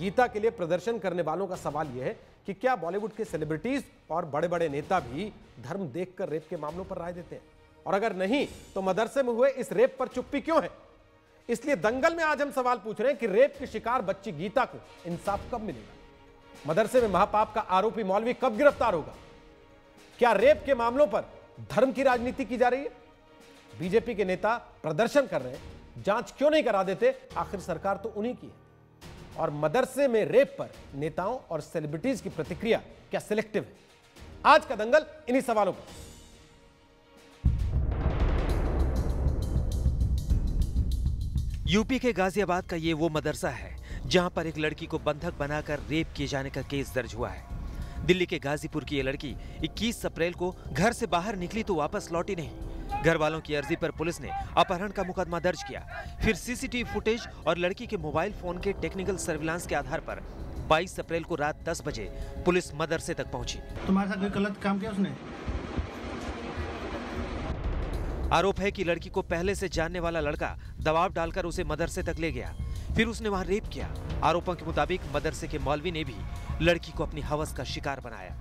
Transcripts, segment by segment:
गीता के लिए प्रदर्शन करने वालों का सवाल यह है कि क्या बॉलीवुड के सेलिब्रिटीज और बड़े बड़े नेता भी धर्म देखकर रेप के मामलों पर राय देते हैं? और अगर नहीं तो मदरसे में हुए इस रेप पर चुप्पी क्यों है? इसलिए दंगल में आज हम सवाल पूछ रहे हैं कि रेप की शिकार बच्ची गीता को इंसाफ कब मिलेगा? मदरसे में महापाप का आरोपी मौलवी कब गिरफ़्तार होगा? क्या रेप के मामलों पर धर्म की राजनीति की जा रही है? बीजेपी के नेता प्रदर्शन कर रहे हैं, जाँच क्यों नहीं करा देते? आखिर सरकार तो उन्हीं की है। और मदरसे में रेप पर नेताओं और सेलिब्रिटीज की प्रतिक्रिया क्या सिलेक्टिव है? आज का दंगल इन्हीं सवालों पर। यूपी के गाजियाबाद का ये वो मदरसा है, जहाँ पर एक लड़की को बंधक बनाकर रेप किए जाने का केस दर्ज हुआ है। दिल्ली के गाजीपुर की ये लड़की 21 अप्रैल को घर से बाहर निकली तो वापस लौटी नहीं। घर वालों की अर्जी पर पुलिस ने अपहरण का मुकदमा दर्ज किया। फिर सीसीटीवी फुटेज और लड़की के मोबाइल फ़ोन के टेक्निकल सर्विलांस के आधार पर 22 अप्रैल को रात 10 बजे पुलिस मदरसे तक पहुँची। तुम्हारे साथ कोई गलत काम किया उसने? आरोप है कि लड़की को पहले से जानने वाला लड़का दबाव डालकर उसे मदरसे तक ले गया। फिर उसने वहाँ रेप किया। आरोपों के मुताबिक मदरसे के मौलवी ने भी लड़की को अपनी हवस का शिकार बनाया।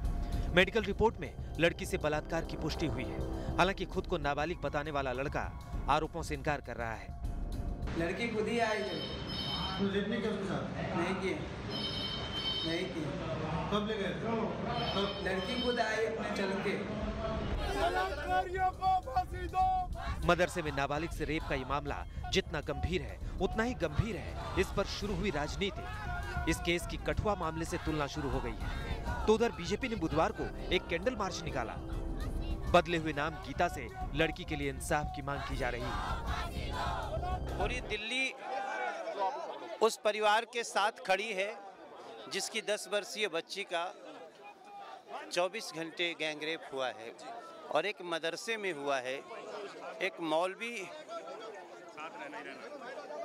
मेडिकल रिपोर्ट में लड़की से बलात्कार की पुष्टि हुई है। हालाँकि खुद को नाबालिग बताने वाला लड़का आरोपों से इनकार कर रहा है। लड़की खुद ही आई नहीं किया नहीं किए कब ले गए? कब? लड़की खुद आई अपने चल के। मदरसे में नाबालिग से रेप का ये मामला जितना गंभीर है उतना ही गंभीर है। इस पर शुरू हुई राजनीति। इस केस की कठुआ मामले से तुलना शुरू हो गई है। तो उधर बीजेपी ने बुधवार को एक कैंडल मार्च निकाला। बदले हुए नाम गीता से लड़की के लिए इंसाफ की मांग की जा रही है। पूरी दिल्ली उस परिवार के साथ खड़ी है, जिसकी 10 वर्षीय बच्ची का 24 घंटे गैंगरेप हुआ है और एक मदरसे में हुआ है। एक मौलवी,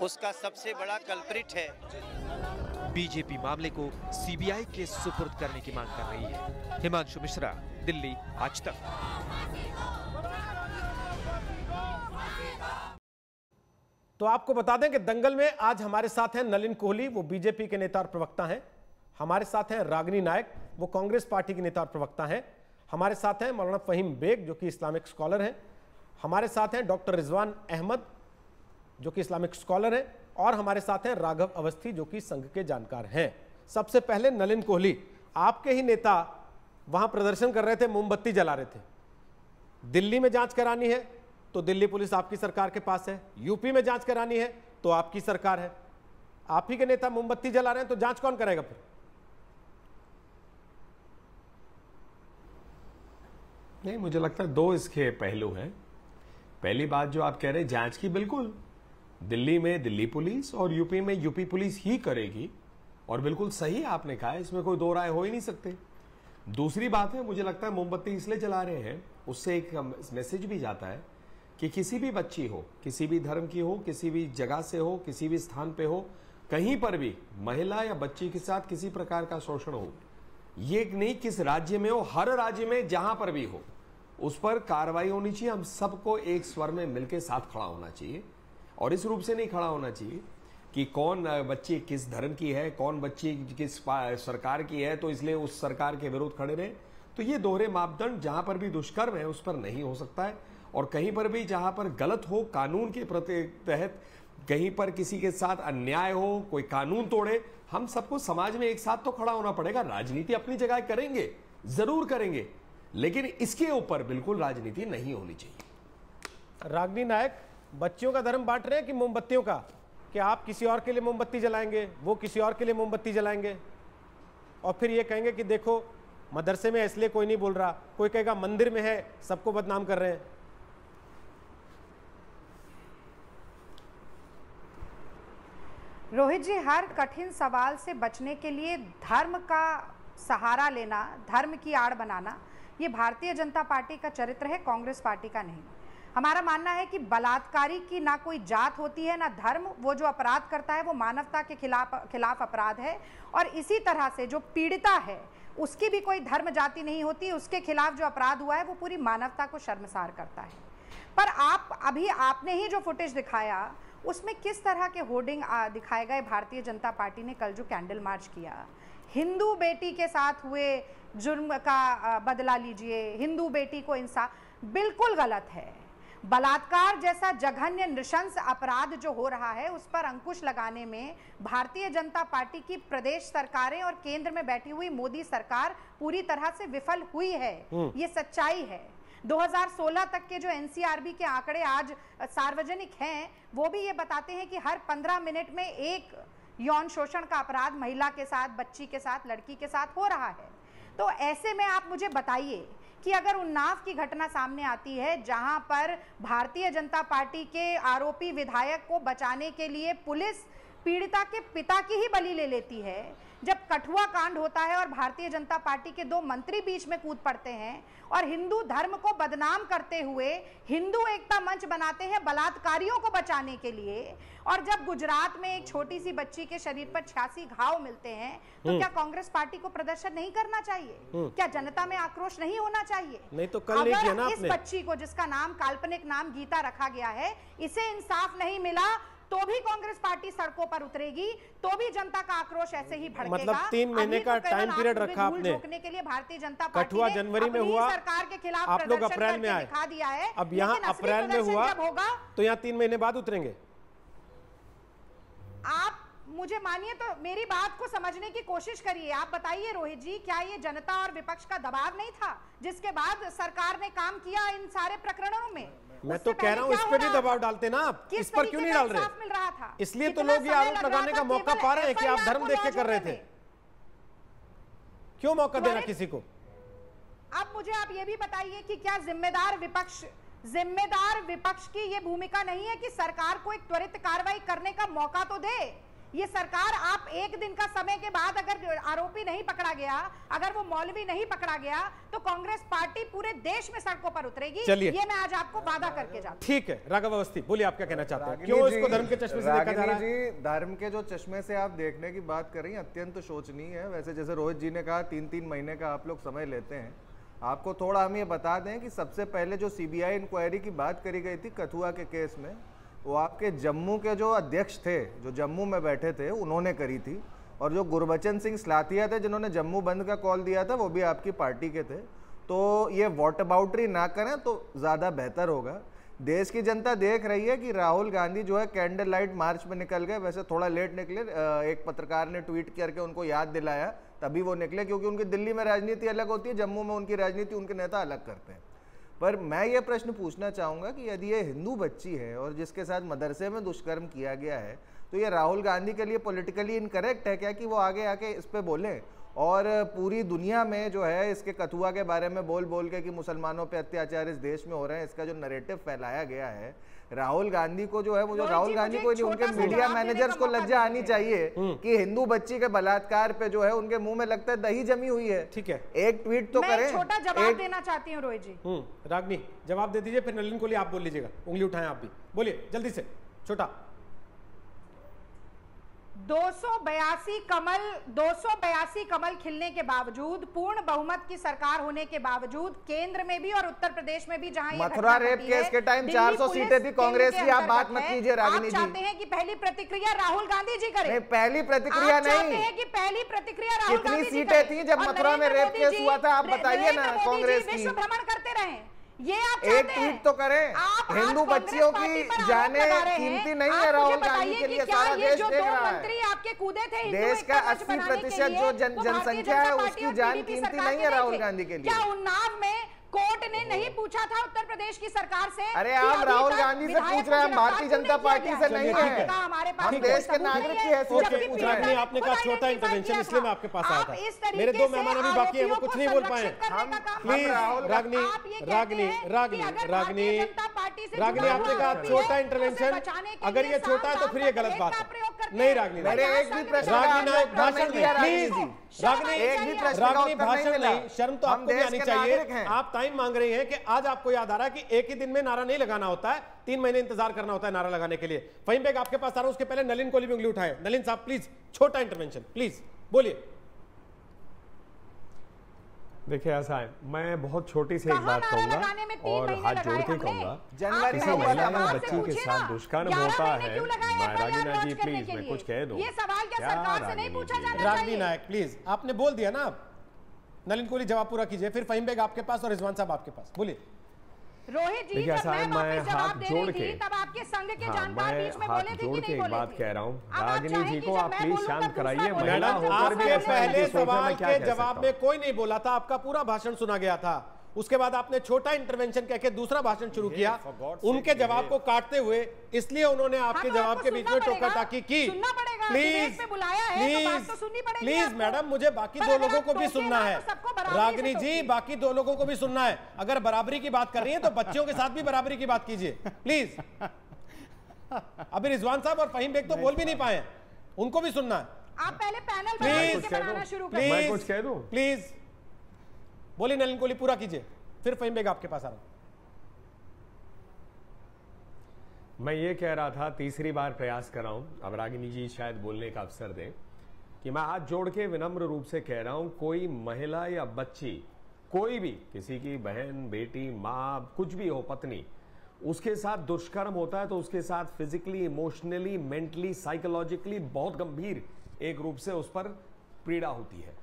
उसका सबसे बड़ा कल्प्रिट है। बीजेपी मामले को सीबीआई के सुपुर्द करने की मांग कर रही है। हिमांशु मिश्रा, दिल्ली, आज तक। तो आपको बता दें कि दंगल में आज हमारे साथ हैं नलिन कोहली, वो बीजेपी के नेता और प्रवक्ता हैं। हमारे साथ हैं रागनी नायक, वो कांग्रेस पार्टी के नेता और प्रवक्ता हैं। हमारे साथ हैं मौलाना फहीम बेग, जो कि इस्लामिक स्कॉलर हैं। हमारे साथ हैं डॉक्टर रिजवान अहमद, जो कि इस्लामिक स्कॉलर हैं। और हमारे साथ हैं राघव अवस्थी, जो कि संघ के जानकार हैं। सबसे पहले नलिन कोहली, आपके ही नेता वहाँ प्रदर्शन कर रहे थे, मोमबत्ती जला रहे थे। दिल्ली में जाँच करानी है तो दिल्ली पुलिस आपकी सरकार के पास है। यूपी में जाँच करानी है तो आपकी सरकार है। आप ही के नेता मोमबत्ती जला रहे हैं तो जाँच कौन करेगा फिर? नहीं, मुझे लगता है दो इसके पहलू हैं। पहली बात जो आप कह रहे हैं, जाँच की बिल्कुल। दिल्ली में दिल्ली पुलिस और यूपी में यूपी पुलिस ही करेगी। और बिल्कुल सही आपने कहा, इसमें कोई दो राय हो ही नहीं सकते। दूसरी बात है, मुझे लगता है मोमबत्ती इसलिए जला रहे हैं, उससे एक मैसेज भी जाता है कि किसी भी बच्ची हो, किसी भी धर्म की हो, किसी भी जगह से हो, किसी भी स्थान पे हो, कहीं पर भी महिला या बच्ची के साथ किसी प्रकार का शोषण हो, ये नहीं किस राज्य में हो, हर राज्य में जहाँ पर भी हो, उस पर कार्रवाई होनी चाहिए। हम सबको एक स्वर में मिलकर साथ खड़ा होना चाहिए। और इस रूप से नहीं खड़ा होना चाहिए कि कौन बच्ची किस धर्म की है, कौन बच्ची किस सरकार की है तो इसलिए उस सरकार के विरोध खड़े रहे। तो ये दोहरे मापदंड जहाँ पर भी दुष्कर्म है, उस पर नहीं हो सकता है। और कहीं पर भी जहाँ पर गलत हो, कानून के प्रति तहत कहीं पर किसी के साथ अन्याय हो, कोई कानून तोड़े, हम सबको समाज में एक साथ तो खड़ा होना पड़ेगा। राजनीति अपनी जगह करेंगे, ज़रूर करेंगे, लेकिन इसके ऊपर बिल्कुल राजनीति नहीं होनी चाहिए। रागनी नायक बच्चियों का धर्म बांट रहे हैं कि मोमबत्तियों का? कि आप किसी और के लिए मोमबत्ती जलाएँगे, वो किसी और के लिए मोमबत्ती जलाएँगे? और फिर ये कहेंगे कि देखो, मदरसे में इसलिए कोई नहीं बोल रहा। कोई कहेगा, मंदिर में है, सबको बदनाम कर रहे हैं। रोहित जी, हर कठिन सवाल से बचने के लिए धर्म का सहारा लेना, धर्म की आड़ बनाना, ये भारतीय जनता पार्टी का चरित्र है, कांग्रेस पार्टी का नहीं। हमारा मानना है कि बलात्कारी की ना कोई जात होती है, ना धर्म, वो जो अपराध करता है, वो मानवता के खिलाफ खिलाफ अपराध है। और इसी तरह से जो पीड़िता है, उसकी भी कोई धर्म जाति नहीं होती, उसके खिलाफ जो अपराध हुआ है, वो पूरी मानवता को शर्मसार करता है। पर आप, अभी आपने ही जो फुटेज दिखाया, उसमें किस तरह के होर्डिंग दिखाए गए भारतीय जनता पार्टी ने कल जो कैंडल मार्च किया? हिंदू बेटी के साथ हुए जुर्म का बदला लीजिए, हिंदू बेटी को इंसाफ बिल्कुल गलत है। बलात्कार जैसा जघन्य नृशंस अपराध जो हो रहा है उस पर अंकुश लगाने में भारतीय जनता पार्टी की प्रदेश सरकारें और केंद्र में बैठी हुई मोदी सरकार पूरी तरह से विफल हुई है। ये सच्चाई है। 2016 तक के जो एनसीआरबी के आंकड़े आज सार्वजनिक हैं वो भी ये बताते हैं कि हर 15 मिनट में एक यौन शोषण का अपराध महिला के साथ बच्ची के साथ लड़की के साथ हो रहा है। तो ऐसे में आप मुझे बताइए कि अगर उन्नाव की घटना सामने आती है, जहाँ पर भारतीय जनता पार्टी के आरोपी विधायक को बचाने के लिए पुलिस पीड़िता के पिता की ही बलि ले लेती है। जब कठुआ कांड होता है और भारतीय जनता पार्टी के दो मंत्री बीच में कूद पड़ते हैं और हिंदू धर्म को बदनाम करते हुए हिंदू एकता मंच बनाते हैं बलात्कारियों को बचाने के लिए और जब गुजरात में एक छोटी सी बच्ची के शरीर पर छियासी घाव मिलते हैं तो क्या कांग्रेस पार्टी को प्रदर्शन नहीं करना चाहिए? क्या जनता में आक्रोश नहीं होना चाहिए? नहीं तो कल अगर ना इस बच्ची को जिसका नाम काल्पनिक नाम गीता रखा गया है इसे इंसाफ नहीं मिला तो भी कांग्रेस पार्टी सड़कों पर उतरेगी तो भी जनता का आक्रोश ऐसे ही भड़केगा। मतलब तीन महीने का तो टाइम पीरियड रखा आपने। रोकने के लिए भारतीय जनता पार्टी कठुआ जनवरी में हुआ सरकार के खिलाफ आप लोग अप्रैल में आए। दिखा दिया है। अब यहाँ अप्रैल में हुआ होगा तो यहाँ तीन महीने बाद उतरेंगे। आप मुझे मानिए तो मेरी बात को समझने की कोशिश करिए। आप बताइए रोहित जी क्या ये जनता और विपक्ष का दबाव नहीं था जिसके बाद सरकार ने काम किया इन सारे प्रकरणों में? मैं तो कह रहा हूँ इस पर भी दबाव डालते ना आप। इस पर क्यों नहीं डाल रहे? मिल रहा था? इसलिए तो लोग ये आरोप लगाने का मौका पा रहे हैं कि आप धर्म देख के कर रहे थे। क्यों मौका देना किसी को? अब मुझे आप ये भी बताइए कि क्या जिम्मेदार विपक्ष जिम्मेदार विपक्ष की ये भूमिका नहीं है कि सरकार को एक त्वरित कार्रवाई करने का मौका तो दे? ये सरकार आप एक दिन का समय के बाद अगर आरोपी नहीं पकड़ा गया अगर वो मौलवी नहीं पकड़ा गया तो कांग्रेस पार्टी पूरे देश में सड़कों पर उतरेगी। चलिए। ये मैं आज आपको वादा करके जाती ठीक है राघव अवस्थी बोलिए आप क्या कहना चाहते हैं? क्यों इसको धर्म के चश्मे से देखा जा रहा है? धर्म के जो चश्मे से आप देखने की बात कर रही हैं अत्यंत शोचनीय है। वैसे जैसे रोहित जी ने कहा तीन तीन महीने का आप लोग समय लेते हैं। आपको थोड़ा हम ये बता दें कि सबसे पहले जो सीबीआई इंक्वायरी की बात करी गई थी कथुआ के केस में वो आपके जम्मू के जो अध्यक्ष थे, जो जम्मू में बैठे थे, उन्होंने करी थी। और जो गुरबचन सिंह सलातिया थे, जिन्होंने जम्मू बंद का कॉल दिया था, वो भी आपकी पार्टी के थे। तो ये वॉट अबाउटरी ना करें तो ज़्यादा बेहतर होगा। देश की जनता देख रही है कि राहुल गांधी जो है कैंडल लाइट मार्च में निकल गए। वैसे थोड़ा लेट निकले एक पत्रकार ने ट्वीट करके उनको याद दिलाया, तभी वो निकले, क्योंकि उनकी दिल्ली में राजनीति अलग होती है, जम्मू में उनकी राजनीति, उनके नेता अलग करते हैं। पर मैं ये प्रश्न पूछना चाहूँगा कि यदि ये हिंदू बच्ची है और जिसके साथ मदरसे में दुष्कर्म किया गया है तो ये राहुल गांधी के लिए पॉलिटिकली इनकरेक्ट है क्या कि वो आगे आके इस पर बोलें? और पूरी दुनिया में जो है इसके कथुआ के बारे में बोल बोल के कि मुसलमानों पे अत्याचार इस देश में हो रहे हैं, इसका जो नरेटिव फैलाया गया है राहुल गांधी को जो है मुझे राहुल गांधी को नहीं उनके मीडिया मैनेजर मैनेजर्स को लज्जा आनी चाहिए कि हिंदू बच्ची के बलात्कार पे जो है उनके मुँह में लगता है दही जमी हुई है। ठीक है। एक ट्वीट तो मैं करें। छोटा जवाब एक- देना चाहती हूँ रोहित जी। हम्म रागनी जवाब दे दीजिए फिर नलिन कोहली आप बोल लीजिएगा। उंगली उठाए आप भी। बोलिए जल्दी से छोटा। 282 कमल 282 कमल खिलने के बावजूद पूर्ण बहुमत की सरकार होने के बावजूद केंद्र में भी और उत्तर प्रदेश में भी जहाँ मथुरा रेप केस के टाइम दिल्ली 400 सीटें थी कांग्रेस की, आप बात मत कीजिए, रागिनी आप जी। चाहते हैं कि पहली प्रतिक्रिया राहुल गांधी जी करें नहीं, पहली प्रतिक्रिया नहीं। हैं कि पहली प्रतिक्रिया राहुल गांधी सीटें थी जब मथुरा में रेप केस हुआ था? आप बताइए ना, कांग्रेस विश्व भ्रमण करते रहे ये आप एक ट्वीट तो करें। हिंदू बच्चियों की जानें। कीमती नहीं है राहुल गांधी के लिए, सारा देश देख रहा है। आपके कूदे थे देश का अस्सी 80 प्रतिशत जो जन- जनसंख्या है, उसकी जान कीमती नहीं है राहुल गांधी के लिए। क्या उन्नाव में कोर्ट ने नहीं पूछा था उत्तर प्रदेश की सरकार से अरे आप राहुल गांधी से पूछ रहे हैं, हम भारतीय जनता पार्टी से नहीं है। हमारे पास हम देश के नागरिक की है, हैसियत हैं। आपने कहा छोटा इंटरवेंशन इसलिए मैं आपके पास आया था। मेरे दो मेहमान अभी बाकी हैं वो कुछ नहीं बोल पाए। रागनी आप ये कहते रागनी रागनी अगर रागनी भारतीय जनता पार्टी से रागनी आपने कहा छोटा इंटरवेंशन अगर ये छोटा है तो फिर ये गलत बात है। नहीं। रागनी मेरे रागनी। एक भी प्रश्न रागनी भाषण दिया, रागनी प्लीज़ रागनी एक भी प्रश्न रागनी नहीं भाषण नहीं शर्म तो हम आपको भी आनी चाहिए आप टाइम मांग रही हैं कि आज आपको याद आ रहा है कि एक ही दिन में नारा नहीं लगाना होता है तीन महीने इंतज़ार करना होता है नारा लगाने के लिए। फहीम बेग आपके पास आ रहा हूँ उसके पहले नलिन कोहली भी उंगली उठाए। नलिन साहब प्लीज़ छोटा इंटरवेंशन प्लीज़ बोलिए। देखिए ऐसा है मैं बहुत छोटी सी एक बात कहूँगा में और हाथ जोड़ के कहूँगा जनवरी किसी में महिला या बच्ची के साथ दुष्कर्म होता है। मैं रागिना लॉन्च जी प्लीज़ मैं कुछ कह दूँ। ये क्या क्या सरकार से नहीं रागिनी पूछा जी? जाना रागनी चाहिए? नायक प्लीज़ आपने बोल दिया ना। अब नलिन कोहली जवाब पूरा कीजिए। फिर फहीम बेग आपके पास और रिजवान साहब आपके पास। बोलिए। रोहित जी जब मैं वापस हाथ जवाब दे जोड़ रही थी के- तब आपके संघ के हाँ, जानकार बीच में बोले थे कि जोड़ नहीं के एक बोले बात कह रहा हूँ। रागिनी जी को आप प्लीज़ शांत कराइए महिला मैडम होकर भी पहले सवाल के जवाब में कोई नहीं बोला था आपका पूरा भाषण सुना गया था। उसके बाद आपने छोटा इंटरवेंशन कहकर दूसरा भाषण शुरू किया। उनके जवाब को काटते हुए इसलिए उन्होंने आपके तो जवाब के बीच में टोका। टाकी की सुनना पड़ेगा। प्लीज़ डिबेट पे बुलाया है, तो बात तो सुननी पड़ेगी प्लीज़ मैडम मुझे बाकी दो लोगों को भी सुनना है तो सबको बराबरी से रागनी जी बाकी दो लोगों को भी सुनना है। अगर बराबरी की बात कर रही है तो बच्चों के साथ भी बराबरी की बात कीजिए। प्लीज़ अभी रिजवान साहब और फहीम बेग तो बोल भी नहीं पाए उनको भी सुनना है। आप पहले पैनल प्लीज़ बना के बनाना शुरू करें मैं प्लीज़ कुछ कह दूँ? प्लीज़ बोलिए नलिन कोहली, पूरा कीजिए। फिर फहीम बेग आपके पास आ रहा हूँ। मैं ये कह रहा था, तीसरी बार प्रयास कर रहा हूँ, अब रागिनी जी शायद बोलने का अवसर दें, कि मैं हाथ जोड़ के विनम्र रूप से कह रहा हूँ, कोई महिला या बच्ची, कोई भी, किसी की बहन, बेटी, माँ, कुछ भी हो, पत्नी, उसके साथ दुष्कर्म होता है तो उसके साथ फिजिकली इमोशनली मेंटली साइकोलॉजिकली बहुत गंभीर एक रूप से उस पर पीड़ा होती है।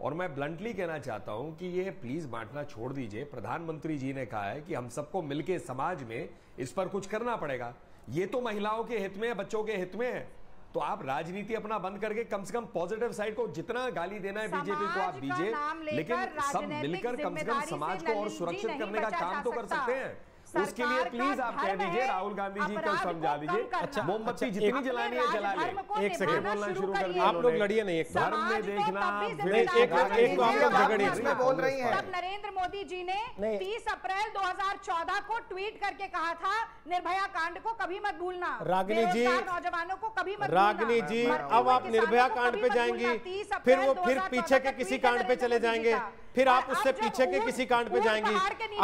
और मैं ब्लंटली कहना चाहता हूँ कि ये प्लीज़ बांटना छोड़ दीजिए। प्रधानमंत्री जी ने कहा है कि हम सबको मिलके समाज में इस पर कुछ करना पड़ेगा। ये तो महिलाओं के हित में है बच्चों के हित में है। तो आप राजनीति अपना बंद करके कम से कम पॉजिटिव साइड को जितना गाली देना है बीजेपी को आप दीजिए। लेकिन सब मिलकर कम से कम समाज को और सुरक्षित करने का काम तो कर सकते हैं। उसके लिए प्लीज़ आप कह दीजिए राहुल गांधी जी को समझा दीजिए करना। मोमबत्ती अच्छा, जितनी जलानी है जला ले एक सेकंड। बोलना शुरू कर दिया आप लोग लड़िए नहीं एक धर्म में देखना तब भी फिर ज़िम्मेदारी एक- एक- एक तो आप लोग झगड़िए। बीच में बोल रही हैं तब नरेंद्र मोदी जी ने नहीं। 30 अप्रैल 2014 को ट्वीट करके कहा था निर्भया कांड को कभी मत भूलना रागिनी जी नौजवानों को कभी मत रागनी। जी अब आप निर्भया कांड पे जाएँगी फिर वो फिर पीछे के किसी कांड पे चले जाएँगे। फिर आप उससे पीछे के किसी कांड पे जाएँगी।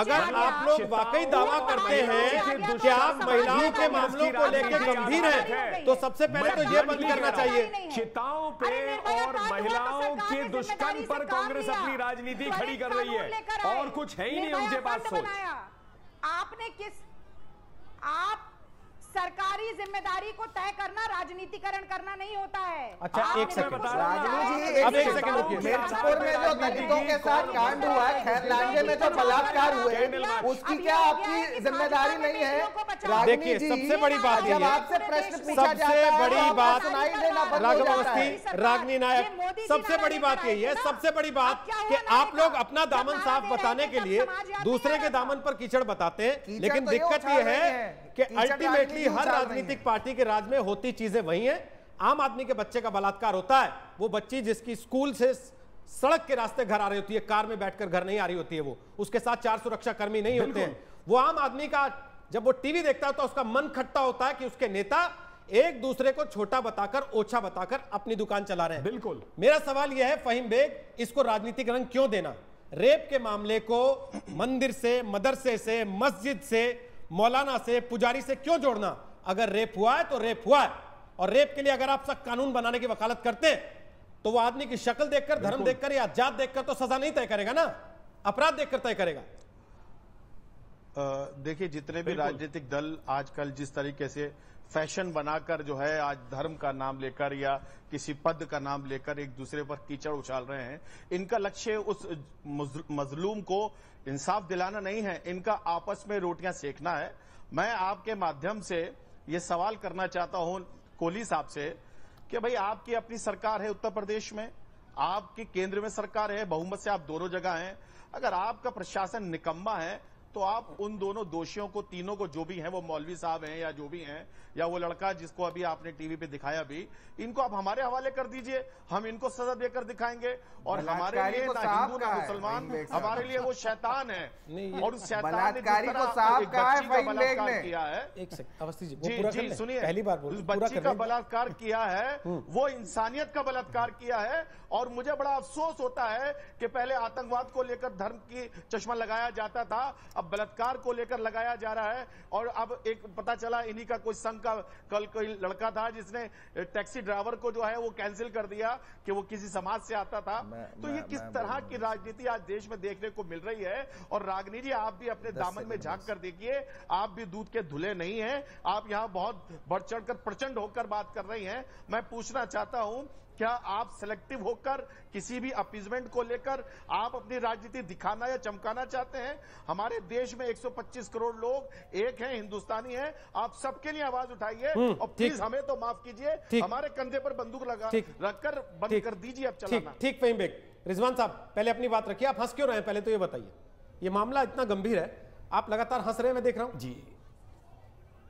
अगर आप लोग वाकई दावा करते हैं कि आप तो महिलाओं के मामलों को लेकर गंभीर हैं तो सबसे पहले तो ये बंद करना चाहिए। चिताओं पे और हुआ तो महिलाओं के दुष्कर्म पर कांग्रेस अपनी राजनीति खड़ी कर रही है। और कुछ है ही नहीं उनके पास सोच। आपने किस आप सरकारी ज़िम्मेदारी को तय करना राजनीतिकरण करना नहीं होता है अच्छा, एक सेकंड। अब एक एक सेकंड रुकिए। मिर्चपुर में जो दलितों के साथ कांड हुआ है खैरलांजे में जो बलात्कार हुए उसकी क्या आपकी ज़िम्मेदारी नहीं है देखिए, सबसे बड़ी बात ये जब आपसे प्रश्न पूछा सबसे जाता बड़ी बात सुनाई देना बंद हो राघव जाता है अवस्थी रागनी नायक सबसे बड़ी बात यही है सबसे बड़ी बात कि आप लोग अपना दामन साफ़ बताने के लिए दूसरे के दामन पर कीचड़ बताते हैं लेकिन तो दिक्कत उछाल ये है हैं। कि अल्टीमेटली राजनीति हर राजनीतिक पार्टी के राज में होती चीज़ें वही हैं। आम आदमी के बच्चे का बलात्कार होता है। वो बच्ची जिसकी स्कूल से सड़क के रास्ते घर आ रही होती है कार में बैठकर घर नहीं आ रही होती है वो। उसके साथ चार सुरक्षा कर्मी नहीं होते हैं। वो आम आदमी का जब वो टीवी देखता है तो उसका मन खट्टा होता है कि उसके नेता एक दूसरे को छोटा बताकर ओछा बताकर अपनी दुकान चला रहे हैं। बिल्कुल। मेरा सवाल यह है फहीम बेग इसको राजनीतिक रंग क्यों देना? रेप के मामले को मंदिर से मदरसे से मस्जिद से मौलाना से पुजारी से क्यों जोड़ना? अगर रेप हुआ है तो रेप हुआ है। और रेप के लिए अगर आप सख्त कानून बनाने की वकालत करते तो वो आदमी की शक्ल देखकर धर्म देखकर या जात देखकर तो सजा नहीं तय करेगा ना? अपराध देखकर तय करेगा। देखिए जितने भी राजनीतिक दल आजकल जिस तरीके से फ़ैशन बनाकर जो है आज धर्म का नाम लेकर या किसी पद का नाम लेकर एक दूसरे पर कीचड़ उछाल रहे हैं इनका लक्ष्य उस मजलूम को इंसाफ दिलाना नहीं है, इनका आपस में रोटियाँ सेकना है। मैं आपके माध्यम से ये सवाल करना चाहता हूँ कोहली साहब से कि भाई आपकी अपनी सरकार है उत्तर प्रदेश में, आपकी केंद्र में सरकार है, बहुमत से आप दोनों जगह हैं। अगर आपका प्रशासन निकम्मा है तो आप उन दोनों दोषियों को तीनों को जो भी हैं वो मौलवी साहब हैं या जो भी हैं या वो लड़का जिसको अभी आपने टीवी पे दिखाया भी इनको आप हमारे हवाले कर दीजिए हम इनको सजा देकर दिखाएँगे। और हमारे लिए ना हिंदू ना मुसलमान। हमारे लिए वो शैतान है। और उस शैतान ने बलात्कारी है किया है। एक सेकंड अवस्थी जी जी पूरा कर जी लें। सुनिए। पहली बार उस पूरा बच्ची का बलात्कार किया है वो इंसानियत का बलात्कार किया है और मुझे बड़ा अफसोस होता है कि पहले आतंकवाद को लेकर धर्म की चश्मा लगाया जाता था अब बलात्कार को लेकर लगाया जा रहा है और अब एक पता चला इन्हीं का कोई संघ का कल कोई लड़का था जिसने टैक्सी ड्राइवर को जो है वो कैंसिल कर दिया कि वो किसी समाज से आता था। मैं- तो ये किस मैं तरह की राजनीति आज देश में देखने को मिल रही है? और रागनी जी आप भी अपने दामन में झाँक कर देखिए आप भी दूध के धुले नहीं है आप यहाँ बहुत बढ़ चढ़कर प्रचंड होकर बात कर रही है। मैं पूछना चाहता हूँ क्या आप सिलेक्टिव होकर किसी भी अपीजमेंट को लेकर आप अपनी राजनीति दिखाना या चमकाना चाहते हैं? हमारे देश में 125 करोड़ लोग एक हैं हिंदुस्तानी हैं। आप सबके लिए आवाज़ उठाइए हम्म, और प्लीज़ हमें तो माफ़ कीजिए। हमारे कंधे पर बंदूक लगा रखकर बंद कर दीजिए अब ठीक चलाना। ठीक फहीम बेग। रिजवान साहब पहले अपनी बात रखिए। आप हंस क्यों रहे हैं? पहले तो ये बताइए। ये मामला इतना गंभीर है। आप लगातार हंस रहे हैं मैं देख रहा हूँ। जी।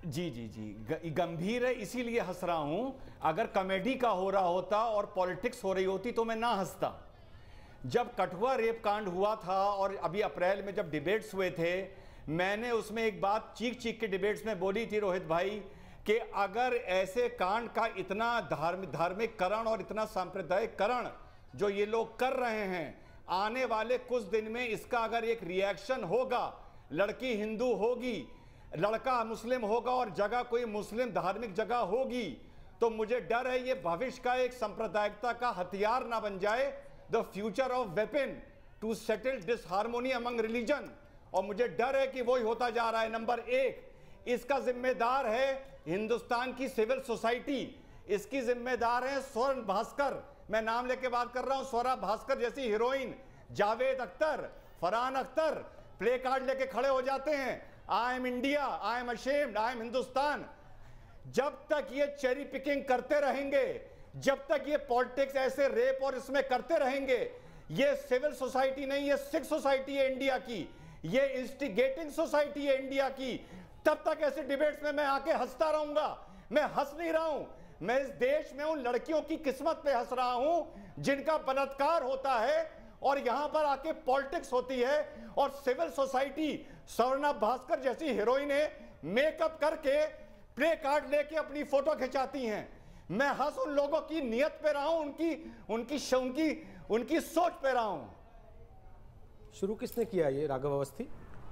जी जी जी। गंभीर है, इसीलिए हंस रहा हूँ। अगर कॉमेडी का हो रहा होता और पॉलिटिक्स हो रही होती तो मैं ना हंसता। जब कठुआ रेप कांड हुआ था और अभी अप्रैल में जब डिबेट्स हुए थे, मैंने उसमें एक बात चीख चीख के डिबेट्स में बोली थी रोहित भाई, कि अगर ऐसे कांड का इतना धार्मिक धार्मिककरण और इतना सांप्रदायिककरण जो ये लोग कर रहे हैं, आने वाले कुछ दिन में इसका अगर एक रिएक्शन होगा, लड़की हिंदू होगी लड़का मुस्लिम होगा और जगह कोई मुस्लिम धार्मिक जगह होगी तो मुझे डर है ये भविष्य का एक सांप्रदायिकता का हथियार ना बन जाए। The future of weapon to settle disharmony among religion और मुझे डर है कि वही होता जा रहा है। नंबर एक, इसका जिम्मेदार है हिंदुस्तान की सिविल सोसाइटी इसकी जिम्मेदार है स्वर्ण भास्कर। मैं नाम लेके बात कर रहा हूँ, स्वरा भास्कर जैसी heroine Javed Akhtar, Farhan Akhtar placard लेके खड़े हो जाते हैं। I am India I am ashamed I am Hindustan जब तक ये चेरी पिकिंग करते रहेंगे, जब तक ये पॉलिटिक्स ऐसे रेप और इसमें करते रहेंगे, ये सिविल सोसाइटी नहीं, ये सिख सोसाइटी है इंडिया की, ये इंस्टिगेटिंग सोसाइटी है इंडिया की, तब तक ऐसे डिबेट्स में मैं आके हंसता रहूँगा, मैं हंस नहीं रहा हूँ। मैं इस देश में उन लड़कियों की किस्मत पे हंस रहा हूँ, जिनका बलात्कार होता है और यहाँ पर आके पॉलिटिक्स होती है और सिविल सोसाइटी स्वर्णा भास्कर जैसी हीरोइने मेकअप करके प्ले कार्ड लेके अपनी फ़ोटो खिंचाती हैं। मैं हंस उन लोगों की नियत पे रहा हूँ उनकी उनकी उनकी उनकी सोच पे रहा हूँ। शुरू किसने किया ये राघव अवस्थी?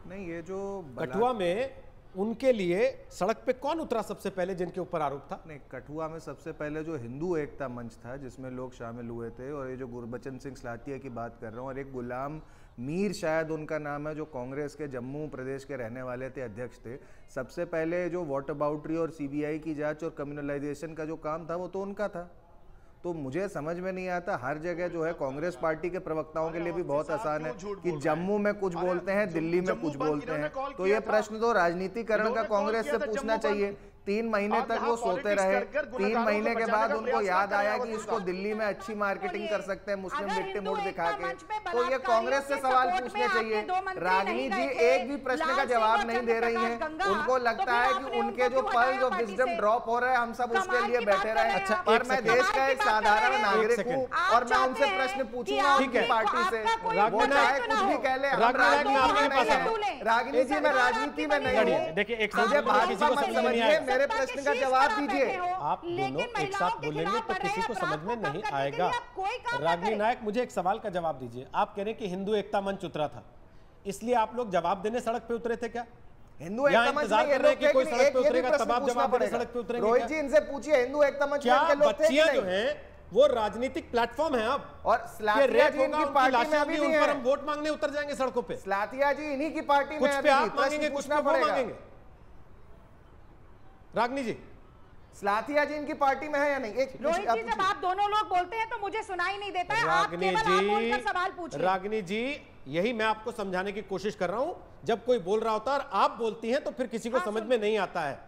नहीं ये जो कठुआ में उनके लिए सड़क पे कौन उतरा सबसे पहले जिनके ऊपर आरोप था? नहीं कठुआ में सबसे पहले जो हिंदू एकता मंच था जिसमें लोग शामिल हुए थे और ये जो गुरबचन सिंह सलातिया की बात कर रहा हूँ और एक गुलाम मीर शायद उनका नाम है जो कांग्रेस के जम्मू प्रदेश के रहने वाले थे अध्यक्ष थे। सबसे पहले जो वाटर बाउट्री और सीबीआई की जाँच और कम्युनलाइजेशन का जो काम था वो तो उनका था। तो मुझे समझ में नहीं आता हर जगह जो है कांग्रेस पार्टी के प्रवक्ताओं के लिए भी बहुत आसान है कि जम्मू में कुछ बोलते हैं दिल्ली में कुछ बोलते हैं। तो ये प्रश्न तो राजनीतिकरण का कांग्रेस से पूछना चाहिए। तीन महीने तक वो सोते रहे। तीन महीने के बाद उनको याद आया कि इसको दिल्ली में अच्छी मार्केटिंग कर सकते हैं मुस्लिम विक्टिम वोट दिखा के। तो ये कांग्रेस से सवाल पूछने चाहिए। रागनी जी एक भी प्रश्न का जवाब नहीं दे रही हैं। उनको लगता है कि उनके जो पल जो विजडम ड्रॉप हो रहे हैं हम सब उसके लिए बैठे रहे अच्छा, और मैं देश का एक साधारण नागरिक हूँ और मैं उनसे प्रश्न पूछूँगा उनकी पार्टी से वो चाहे कुछ भी कह ले रागनी जी मैं राजनीति में नहीं। हूँ देखिए, एक साथ मुझे भाजपा मत समझ में नहीं समझिए। मेरे प्रश्न का जवाब दीजिए। आप दोनों एक साथ बोलेंगे तो किसी को समझ में नहीं आएगा। रागनी नायक मुझे एक सवाल का जवाब दीजिए। आप कह रहे हैं कि हिंदू एकता मंच उतरा था इसलिए आप लोग जवाब देने सड़क पे उतरे थे क्या? हिंदू एकता मंच ये लोग कि कोई सड़क पे उतरेगा तब आप जवाब देने सड़क पे उतरेंगे रोहित जी इनसे पूछिए हिंदू एकता मंच क्या बच्चियाँ जो नहीं? हैं वो राजनीतिक प्लेटफॉर्म है अब। और कि स्लातिया जी इनकी पार्टी में अभी होंगी भी उन पर हैं। हम वोट मांगने उतर जाएँगे सड़कों पे। स्लातिया जी इन्हीं की पार्टी में कुछ पे आप मांगेंगे कुछ पे वो मांगेंगे। रागनी जी। स्लातिया जी इनकी पार्टी में है या नहीं? एक रोहित आप जी जब आप दोनों लोग बोलते हैं तो मुझे सुनाई नहीं देता है। आप रागनी केवल आप सवाल जी पूछिए। रागनी जी यही मैं आपको समझाने की कोशिश कर रहा हूँ। जब कोई बोल रहा होता है और आप बोलती हैं तो फिर किसी को हाँ, समझ में नहीं आता है।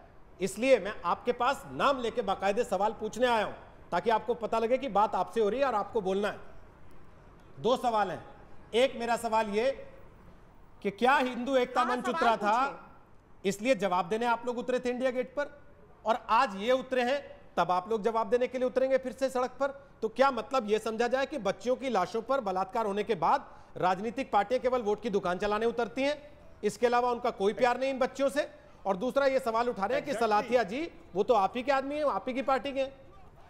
इसलिए मैं आपके पास नाम लेके बाकायदे सवाल पूछने आया हूँ ताकि आपको पता लगे कि बात आपसे हो रही है और आपको बोलना है। दो सवाल हैं। एक मेरा सवाल ये कि क्या हिंदू एकता हाँ, मंच उतरा था? इसलिए जवाब देने आप लोग उतरे थे इंडिया गेट पर। और आज ये उतरे हैं तब आप लोग जवाब देने के लिए उतरेंगे फिर से सड़क पर। तो क्या मतलब यह समझा जाए कि बच्चियों की लाशों पर बलात्कार होने के बाद राजनीतिक पार्टियाँ केवल वोट की दुकान चलाने उतरती हैं? इसके अलावा उनका कोई प्यार नहीं इन बच्चियों से। और दूसरा ये सवाल उठा रहे हैं कि सलाथिया जी वो तो आप ही के आदमी है आप ही की पार्टी के हैं।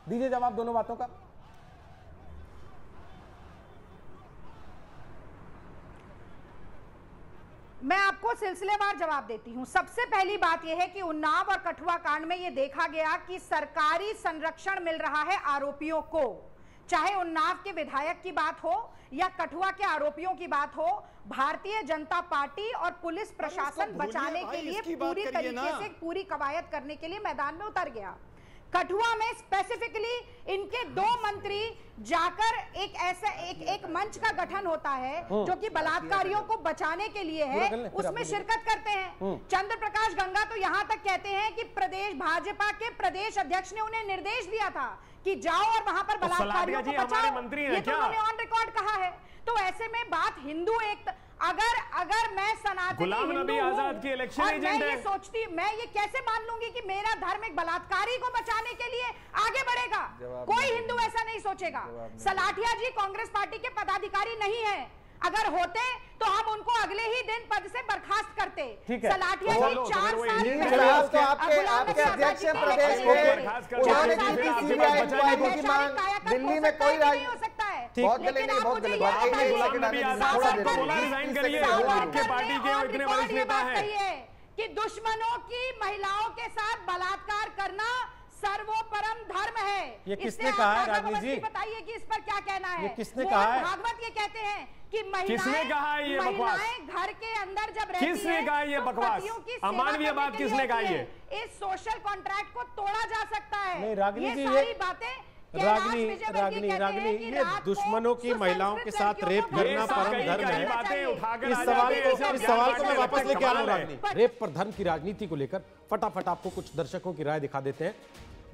दीजिए जवाब दोनों बातों का। मैं आपको सिलसिलेवार जवाब देती हूँ। सबसे पहली बात यह है कि उन्नाव और कठुआ कांड में यह देखा गया कि सरकारी संरक्षण मिल रहा है आरोपियों को। चाहे उन्नाव के विधायक की बात हो या कठुआ के आरोपियों की बात हो भारतीय जनता पार्टी और पुलिस प्रशासन बचाने के लिए पूरी तरीके से पूरी कवायद करने के लिए मैदान में उतर गया। कठुआ में स्पेसिफिकली इनके दो मंत्री जाकर एक ऐसा एक एक मंच का गठन होता है हम्म। जो कि बलात्कारियों को बचाने के लिए है उसमें शिरकत करते हैं हम्म। चंद्र प्रकाश गंगा तो यहाँ तक कहते हैं कि प्रदेश भाजपा के प्रदेश अध्यक्ष ने उन्हें निर्देश दिया था कि जाओ और वहाँ पर बलात्कारियों को बचाओ ये तो उन्होंने ऑन रिकॉर्ड कहा है तो ऐसे में बात हिंदू एक अगर अगर मैं सनातन गुलाम नबी आज़ाद की इलेक्शन एजेंट मैं ये सोचती मैं ये कैसे मान लूँगी कि मेरा धर्म एक बलात्कारी को बचाने के लिए आगे बढ़ेगा? कोई हिंदू ऐसा नहीं सोचेगा। सलाठिया जी कांग्रेस पार्टी के पदाधिकारी नहीं है। अगर होते तो हम उनको अगले ही दिन पद से बर्खास्त करते। सलाठिया जी चार साल दिल्ली में कोई नहीं हो सकता है। लेकिन आप मुझे ये बताइए- कि दुश्मनों की महिलाओं के साथ बलात्कार करना सर्वोपरम धर्म है ये किसने कहा है, राघव जी? बताइए कि इस पर क्या कहना है ये किसने कहा है? भागवत ये कहते हैं कि किसने महिलाएँ कहा है ये बकवास? महिलाएँ घर के अंदर जब रहती किसने हैं, कहा ये तो बकवास? अमानवीय बात किसने कहा ये? इस सोशल कॉन्ट्रैक्ट को तोड़ा जा सकता है नहीं, रागिनी जी, ये- सारी बातें रागनी रागनी रागनी ये दुश्मनों की महिलाओं के साथ रेप करना परम धर्म है इस सवाल को इस सवाल को मैं वापस लेके आ रहा हूँ है। रागनी रेप पर धर्म की राजनीति को लेकर फटाफट आपको कुछ दर्शकों की राय दिखा देते हैं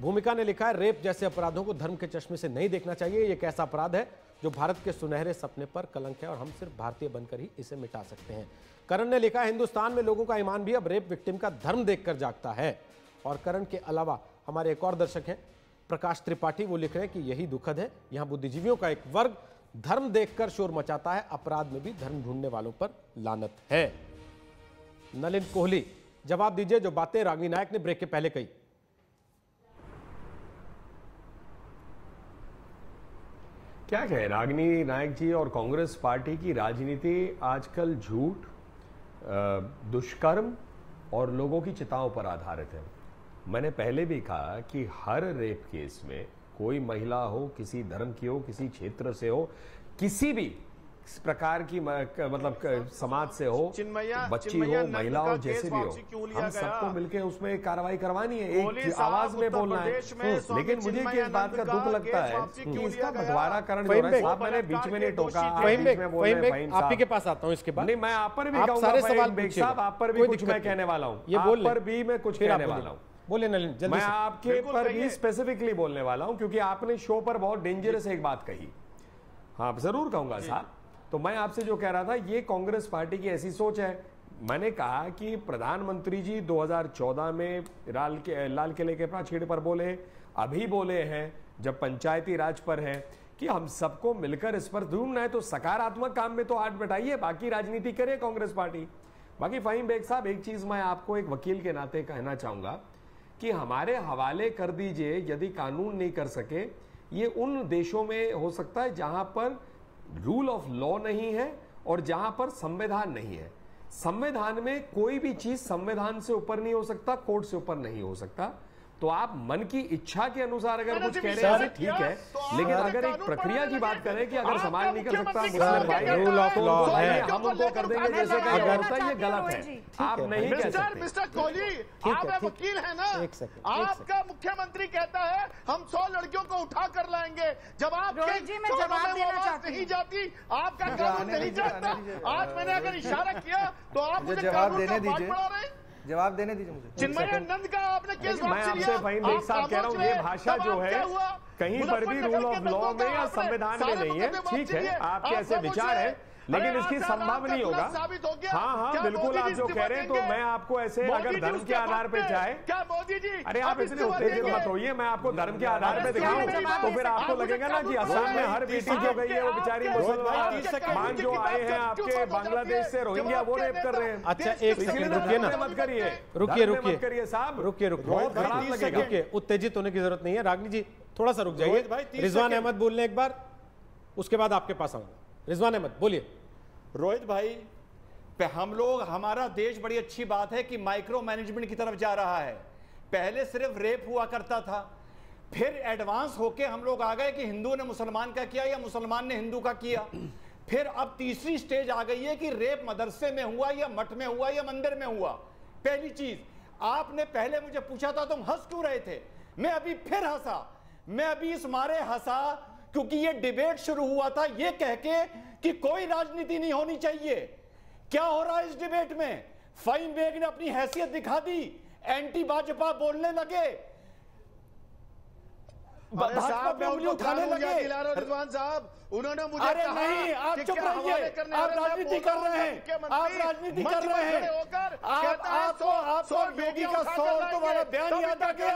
भूमिका ने लिखा है, रेप जैसे अपराधों को धर्म के चश्मे से नहीं देखना चाहिए, ये एक ऐसा अपराध है जो भारत के सुनहरे सपने पर कलंक है और हम सिर्फ़ भारतीय बनकर ही इसे मिटा सकते हैं। करण ने लिखा हिंदुस्तान में लोगों का ईमान भी अब रेप विक्टिम का धर्म देखकर जागता है। और करण के अलावा हमारे एक और दर्शक हैं, प्रकाश त्रिपाठी, वो लिख रहे हैं कि यही दुखद है, यहाँ बुद्धिजीवियों का एक वर्ग धर्म देखकर शोर मचाता है, अपराध में भी धर्म ढूँढने वालों पर लानत है। नलिन कोहली, जवाब दीजिए जो बातें रागी नायक ने ब्रेक के पहले कही। क्या कहें, रागिनी नायक जी और कांग्रेस पार्टी की राजनीति आजकल झूठ दुष्कर्म और लोगों की चिताओं पर आधारित है। मैंने पहले भी कहा कि हर रेप केस में कोई महिला हो, किसी धर्म की हो, किसी क्षेत्र से हो, किसी भी इस प्रकार की मतलब समाज से हो चिन्मया- बच्ची हो महिला हो जैसे भी हो हम सबको मिलकर उसमें कार्रवाई करवानी है एक आवाज़ में बोलना है। हम्म, लेकिन मुझे किस बात का दुख लगता है कि इसका? बंटवाराकरण जो है। साहब मैंने बीच में नहीं टोका आप रहे हैं, ही के पास आता हूँ इसके बाद। नहीं मैं आप पर भी कहूँगा सारे सवाल बेग साहब आप पर भी कुछ मैं कहने वाला हूँ। ये बोल पर भी मैं कुछ कहने वाला हूँ। बोले नलिन जल्दी मैं आपके पर। भी स्पेसिफिकली बोलने वाला हूँ क्योंकि आपने शो पर बहुत डेंजरस एक बात कही। हाँ ज़रूर कहूँगा साहब तो मैं आपसे जो कह रहा था, ये कांग्रेस पार्टी की ऐसी सोच है। मैंने कहा कि प्रधानमंत्री जी 2014 में लाल के, लाल किले के प्राचीर पर बोले, अभी बोले हैं, जब पंचायती राज पर है, कि हम सबको मिलकर इस पर ढूंढना है तो सकारात्मक काम में तो हाथ बैठाइए बाकी राजनीति करे कांग्रेस पार्टी। बाकी फहीम बेग साहब, एक चीज़ मैं आपको एक वकील के नाते कहना चाहूँगा कि हमारे हवाले कर दीजिए, यदि कानून नहीं कर सके, ये उन देशों में हो सकता है जहाँ पर रूल ऑफ़ लॉ नहीं है और जहाँ पर संविधान नहीं है। संविधान में कोई भी चीज़ संविधान से ऊपर नहीं हो सकता, कोर्ट से ऊपर नहीं हो सकता। तो आप मन की इच्छा के अनुसार अगर कुछ कह रहे हैं ठीक है लेकिन अगर एक प्रक्रिया की बात करें कि अगर समाज नहीं कर सकता मुस्लिम भाई रूल ऑफ़ तो लॉ है। हम उनको कर देंगे जैसे कहीं अगर- होता है ये गलत है। आप नहीं कह सकते। मिस्टर कोहली आप एक वकील है ना आपका मुख्यमंत्री कहता है हम सौ लड़कियों को उठा कर लाएँगे। जब चाहती नहीं जाती आपका कानून नहीं जाता आज मैंने अगर इशारा किया तो आप मुझे जवाब देने दीजिए। पढ़ा रहे हैं? जवाब देने दीजिए मुझे। का आपने केस मैं आपसे भाई आप साहब कह रहा हूँ ये भाषा जो है कहीं पर भी रूल ऑफ़ लॉ में या संविधान में नहीं है। ठीक है आपके ऐसे विचार है। लेकिन इसकी संभव नहीं होगा। साबित हो गया। हाँ हाँ बिल्कुल आप जो कह रहे हैं तो मैं आपको ऐसे अगर धर्म के आधार पे बाद जाए। क्या मोदी जी? अरे आप इतने उत्तेजित मत होइए मैं आपको धर्म के आधार पे दिखाऊँ। तो फिर आपको लगेगा ना कि असम में हर बेटी जो गई है वो बेचारी मुसलमान जो आए हैं आपके बांग्लादेश से रोहिंग्या वो रेप कर रहे हैं। अच्छा एक सेकंड रुकिए ना। मत करिए रुकिए रुकिए करिए साहब। रुकिए रुकिए। रुकिए उत्तेजित होने की ज़रूरत नहीं है। रागनी जी थोड़ा सा रुक जाइए। रिजवान अहमद बोलने एक बार उसके बाद आपके पास आऊँगा रिजवान अहमद, बोलिए। रोहित भाई, पे हम लोग, हमारा देश बड़ी अच्छी बात है कि माइक्रो मैनेजमेंट की तरफ़ जा रहा है। पहले सिर्फ़ रेप हुआ करता था, फिर एडवांस होके हम लोग आ गए कि हिंदू ने मुसलमान का किया या मुसलमान ने हिंदू का किया। फिर अब तीसरी स्टेज आ गई है कि रेप मदरसे में हुआ या मठ में हुआ या मंदिर में हुआ। पहली चीज़, आपने पहले मुझे पूछा था, तुम हंस क्यों रहे थे? मैं अभी फिर हंसा। मैं अभी इस मारे हंसा क्योंकि ये डिबेट शुरू हुआ था ये कह के कि कोई राजनीति नहीं होनी चाहिए। क्या हो रहा है इस डिबेट में? फाइन बेग ने अपनी हैसियत दिखा दी, एंटी भाजपा बोलने लगे भाजपा साहब पे उंगली उठाने लगे। दिला रहा हूँ रिजवान साहब। उन्होंने मुझे अरे कहा नहीं आप चुप रहिए। आप राजनीति कर रहे हैं। आप राजनीति कर रहे हैं। आप कहता है आपको सौ- आपको योगी का उठा सौ कर औरतों लाएँगे, वाला बयान याद आ गया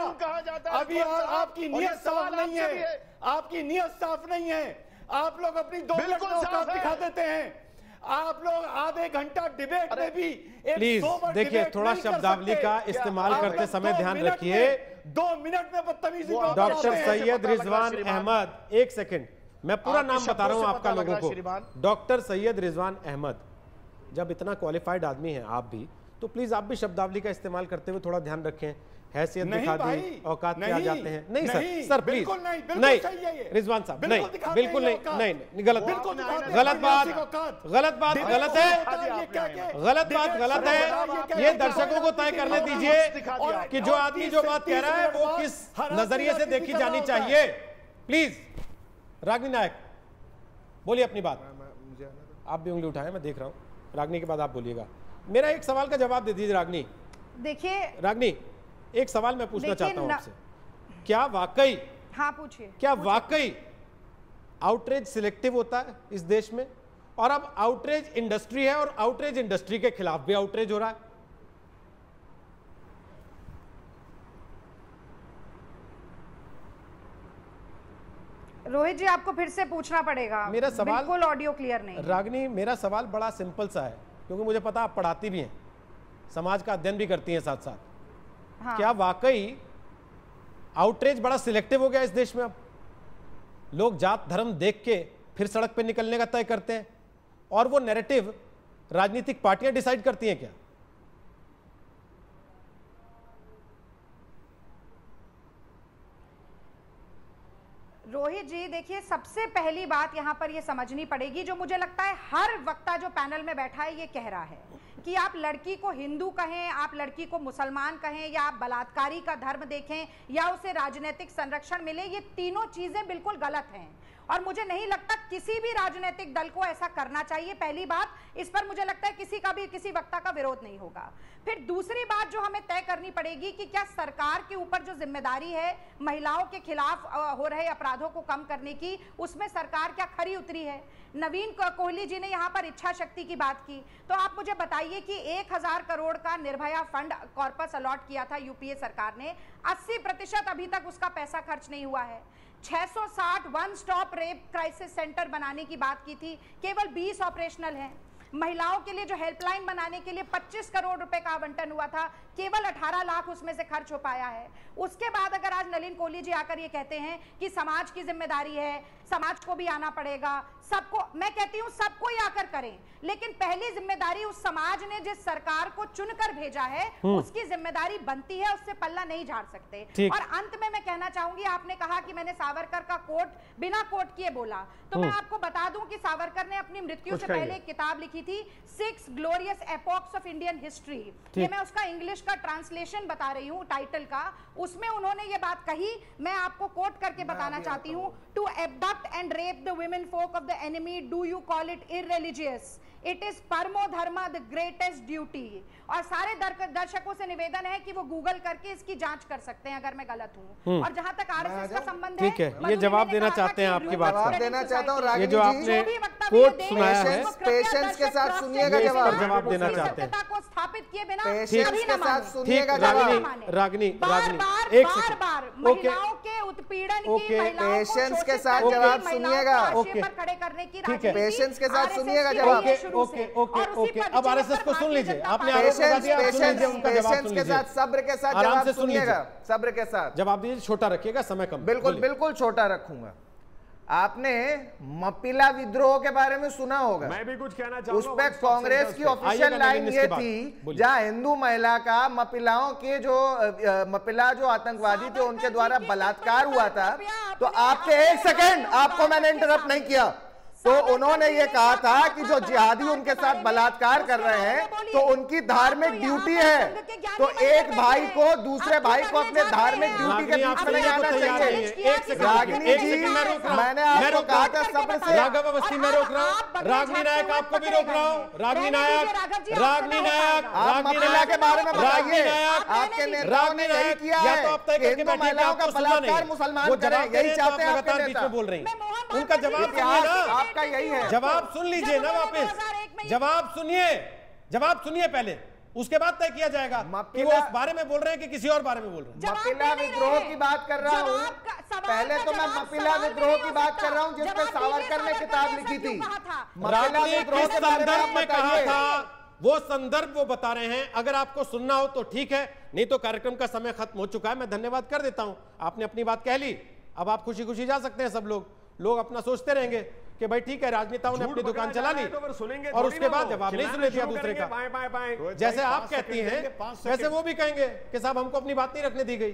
अभी। आपकी नीयत साफ़ नहीं है। आपकी नीयत साफ़ नहीं है। आप लोग अपनी दो। दिखा देते हैं। आप लोग आधे घंटा डिबेट में भी प्लीज़ देखिए थोड़ा शब्दावली का इस्तेमाल करते समय ध्यान रखिए। दो मिनट में बदतमीजी डॉक्टर। सैयद रिजवान अहमद एक सेकेंड मैं पूरा नाम बता रहा हूँ आपका लोगों। को डॉक्टर सैयद रिजवान अहमद जब इतना क्वालिफाइड आदमी है आप भी तो प्लीज़ आप भी शब्दावली का इस्तेमाल करते हुए थोड़ा ध्यान रखें हैसियत नहीं दिखा दी औकात पे आ जाते हैं। नहीं सर सर प्लीज़ नहीं, बिल्कुल नहीं सही है ये। रिजवान साहब नहीं बिल्कुल नहीं नहीं नहीं गलत गलत बात। गलत बात गलत है। गलत बात गलत है ये दर्शकों को तय करने दीजिए कि जो आदमी जो बात कह रहा है वो किस नज़रिए से देखी जानी चाहिए? प्लीज़ रागनी नायक बोलिए अपनी बात। आप भी उंगली उठाएँ मैं देख रहा हूँ। रागनी के बाद आप बोलिएगा। मेरा एक सवाल का जवाब दे दीजिए रागनी। देखिए रागनी। एक सवाल मैं पूछना चाहता हूँ आपसे। क्या वाकई हाँ पूछिए। क्या वाकई आउटरेज सिलेक्टिव होता है इस देश में? और अब आउटरेज इंडस्ट्री है और आउटरेज इंडस्ट्री के खिलाफ भी आउटरेज हो रहा है। रोहित जी आपको फिर से पूछना पड़ेगा। मेरा सवाल- बिल्कुल ऑडियो क्लियर नहीं। रागनी मेरा सवाल बड़ा सिंपल सा है क्योंकि मुझे पता आप पढ़ाती भी हैं। समाज का अध्ययन भी करती हैं साथ साथ हाँ। क्या वाकई आउटरेज बड़ा सिलेक्टिव हो गया इस देश में अब? लोग जात धर्म देख के फिर सड़क पे निकलने का तय करते हैं। और वो नैरेटिव राजनीतिक पार्टियाँ डिसाइड करती हैं क्या? रोहित जी, देखिए, सबसे पहली बात यहाँ पर ये समझनी पड़ेगी, जो मुझे लगता है हर वक्ता जो पैनल में बैठा है, ये कह रहा है कि आप लड़की को हिंदू कहें, आप लड़की को मुसलमान कहें, या आप बलात्कारी का धर्म देखें, या उसे राजनीतिक संरक्षण मिले, ये तीनों चीज़ें बिल्कुल गलत हैं। और मुझे नहीं लगता किसी भी राजनीतिक दल को ऐसा करना चाहिए। पहली बात, इस पर मुझे लगता है किसी का भी, किसी वक्ता का विरोध नहीं होगा। फिर दूसरी बात जो हमें तय करनी पड़ेगी कि क्या सरकार के ऊपर जो ज़िम्मेदारी है महिलाओं के खिलाफ हो रहे अपराधों को कम करने की, उसमें सरकार क्या खरी उतरी है? नवीन कोहली जी ने यहाँ पर इच्छा शक्ति की बात की। तो आप मुझे बताइए कि एक हज़ार करोड़ का निर्भया फंड कॉर्पस अलॉट किया था यूपीए सरकार ने। 80 प्रतिशत अभी तक उसका पैसा खर्च नहीं हुआ है। 660 one stop rape crisis centre बनाने की बात की थी। केवल 20 ऑपरेशनल हैं। महिलाओं के लिए जो हेल्पलाइन बनाने के लिए 25 करोड़ रुपए का आवंटन हुआ था, केवल 18 लाख उसमें से खर्च हो पाया है। उसके बाद अगर आज नलिन कोहली जी आकर ये कहते हैं कि समाज की ज़िम्मेदारी है समाज को भी आना पड़ेगा। सबको मैं कहती हूँ सबको ही आकर करें। लेकिन पहली ज़िम्मेदारी उस समाज ने जिस सरकार को चुनकर भेजा है उसकी ज़िम्मेदारी बनती है उससे पल्ला नहीं झाड़ सकते। और अंत में मैं कहना चाहूँगी आपने कहा कि मैंने सावरकर का कोट बिना कोट किए बोला। तो मैं आपको बता दूँ कि सावरकर ने अपनी मृत्यु से पहले एक किताब लिखी थी six glorious epochs of Indian history. ये मैं उसका इंग्लिश का ट्रांसलेशन बता रही हूँ टाइटल का। उसमें उन्होंने ये बात कही मैं आपको कोट करके बताना चाहती हूँ। To abduct and rape the women folk of the enemy, do you call it irreligious? It is परमो धर्मा द ग्रेटेस्ट ड्यूटी और सारे दर्शकों से निवेदन है कि वो गूगल करके इसकी जाँच कर सकते हैं अगर मैं गलत हूँ और जहाँ तक आरएसएस का संबंध ठीक है, ये जवाब देना चाहते हैं कि आपकी बात जवाब देना चाहता हूँ ये जो आपने कोट सुनाया है पेशेंस के साथ सुनिएगा जवाब। जवाब देना चाहते हैं। को स्थापित किए बिना ठीक, रागिनी। रागिनी, रागिनी, एक बार सेकंड। बार महिलाओं के उत्पीड़न की ओके। पेशेंस के साथ जवाब सुनिएगा। ओके। खड़े करने की ठीक है। पेशेंस के साथ सुनिएगा जवाब। रही शुरू ओके, ओके, ओके। अब जिस को सुन लीजिए। आपने पार्टी आरोप लगा पेशेंस दिया, आप सुन लीजिए, पेशेंस उनका जवाब पेशेंस सुन के साथ सब्र के साथ आराम से सुनिएगा सब्र के साथ। जवाब दीजिए छोटा रखिएगा समय कम। बिल्कुल बिल्कुल छोटा रखूँगा। आपने मपिला विद्रोह के बारे में सुना होगा। मैं भी कुछ कहना चाहूँगा पे one stop कांग्रेस की। ऑफिशियल लाइन ये थी जहाँ हिंदू महिला का मपिलाओं के जो मपिला जो आतंकवादी थे उनके द्वारा बलात्कार हुआ था। तो आपके एक सेकंड आपको मैंने इंटरप्ट नहीं किया। तो उन्होंने ये कहा था कि जो जिहादी उनके साथ बलात्कार कर रहे हैं तो उनकी धार्मिक ड्यूटी है। तो एक भाई को दूसरे भाई को अपने धार्मिक ड्यूटी के आप बीच में नहीं आना चाहिए। है। रागिनी जी हूँ। मैंने आपको कहा था हूँ। सब्र से। राघव अवस्थी मैं रोक रहा हूँ। रागनी नायक आपको भी रोक रहा हूँ। रागनी नायक रागनी नायक आप रागनी नायक के बारे में बताइए। आपके नेताओं रागनी ने यही किया है तो आप तय कि करके हिंदू महिलाओं का नहीं। बलात्कार मुसलमान करें यही हैं चाहते हैं आपके लगातार बीच में बोल रही उनका जवाब इतिहास ना। आपका यही है। जवाब सुन लीजिए ना वापस। जवाब सुनिए। जवाब सुनिए पहले। उसके बाद तय किया जाएगा कि वो उस बारे में बोल रहे हैं कि किसी और बारे में बोल रहे हैं। मपिला विद्रोह की बात कर रहा हूँ। पहले तो मैं मपिला विद्रोह की बात कर रहा हूँ जिसपे सावरकर ने किताब लिखी थी। मपिला विद्रोह के संदर्भ में कहा था वो संदर्भ वो बता रहे हैं। अगर आपको सुनना हो तो ठीक है नहीं तो कार्यक्रम का समय खत्म हो चुका है मैं धन्यवाद कर देता हूँ। आपने अपनी बात कह ली। अब आप खुशी खुशी जा सकते हैं सब लोग। लोग अपना सोचते रहेंगे। कि भाई ठीक है राजनेताओं ने अपनी दुकान चला ली तो और उसके बाद जवाब नहीं सुने दिया दूसरे का। बाएँ, बाएँ, बाएँ। जैसे आप कहती हैं वैसे वो भी कहेंगे कि साहब हमको अपनी बात नहीं रखने दी गई।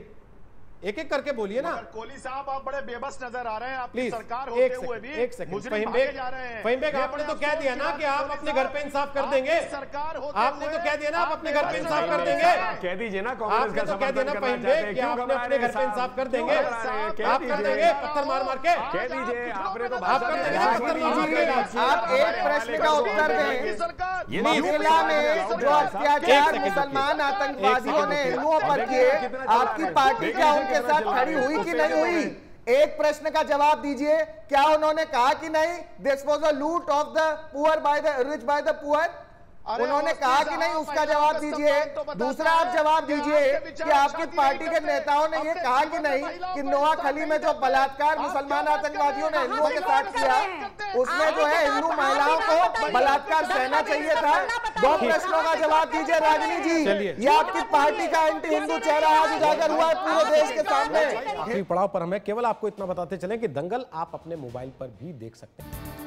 एक एक करके बोलिए ना। कोहली साहब आप बड़े बेबस नज़र आ रहे हैं। आपकी सरकार एक होते हुए भी एक सेकंड फहीम बेग हैं। आपने तो कह दिया ना कि आप अपने घर पे इंसाफ कर देंगे। सरकार होते आपने तो कह दिया ना आप अपने घर पे इंसाफ कर देंगे। कह दीजिए ना आपने तो कह दिया ना फहीम बेग कि क्यों आपने अपने घर पे इंसाफ कर देंगे। आप कर देंगे पत्थर मार मार के। कह दीजिए आपने तो आप कर देंगे पत्थर मार मार के। आप एक प्रश्न का उत्तर दें। महिला में जो अत्याचार मुसलमान आतंकवादियों ने हिंदुओं पर किए आपकी पार्टी क्या कितना साथ खड़ी हुई कि नहीं हुई? एक प्रश्न का जवाब दीजिए क्या उन्होंने कहा कि नहीं? This was a loot of the poor by the rich by the poor अरे उन्होंने कहा कि नहीं उसका जवाब दीजिए। तो दूसरा आप जवाब दीजिए कि आपकी पार्टी के नेताओं ने ये कहा कि नहीं कि को नोआ खली में जो बलात्कार मुसलमान आतंकवादियों ने हैं? हिंदुओं के साथ किया? उसमें जो है हिंदू महिलाओं को बलात्कार सहना चाहिए था। दो प्रश्नों का जवाब दीजिए रागिनी जी। ये आपकी पार्टी का एंटी हिंदू चेहरा आज उजागर हुआ है पूरे देश के सामने। आखिरी पड़ाव पर हमें केवल आपको इतना बताते चले कि दंगल आप अपने मोबाइल पर भी देख सकते हैं।